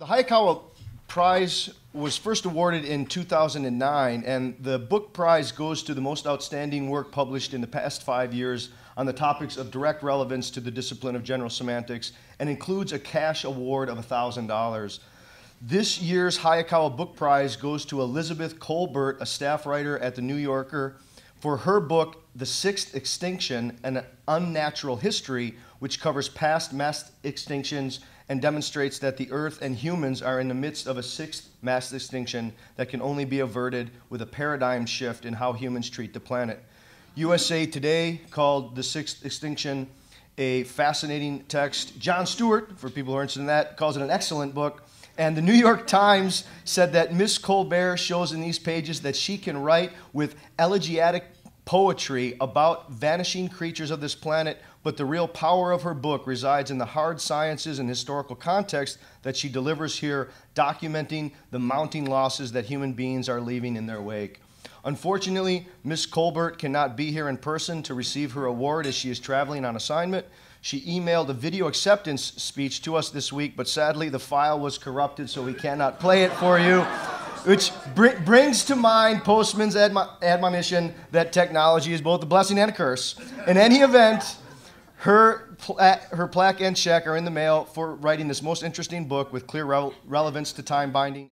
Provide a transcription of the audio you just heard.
The Hayakawa Prize was first awarded in 2009, and the book prize goes to the most outstanding work published in the past five years on the topics of direct relevance to the discipline of general semantics and includes a cash award of $1,000. This year's Hayakawa Book Prize goes to Elizabeth Kolbert, a staff writer at The New Yorker, for her book, The Sixth Extinction An Unnatural History, which covers past mass extinctions and demonstrates that the Earth and humans are in the midst of a sixth mass extinction that can only be averted with a paradigm shift in how humans treat the planet. USA Today called The Sixth Extinction a fascinating text. Jon Stewart, for people who are interested in that, calls it an excellent book. And the New York Times said that Miss Kolbert shows in these pages that she can write with elegiac poetry about vanishing creatures of this planet, but the real power of her book resides in the hard sciences and historical context that she delivers here, documenting the mounting losses that human beings are leaving in their wake. Unfortunately, Ms. Kolbert cannot be here in person to receive her award as she is traveling on assignment. She emailed a video acceptance speech to us this week, but sadly the file was corrupted, so we cannot play it for you which br- brings to mind Postman's admonition that technology is both a blessing and a curse. In any event, her, pla- her plaque and check are in the mail for writing this most interesting book with clear re- relevance to time binding.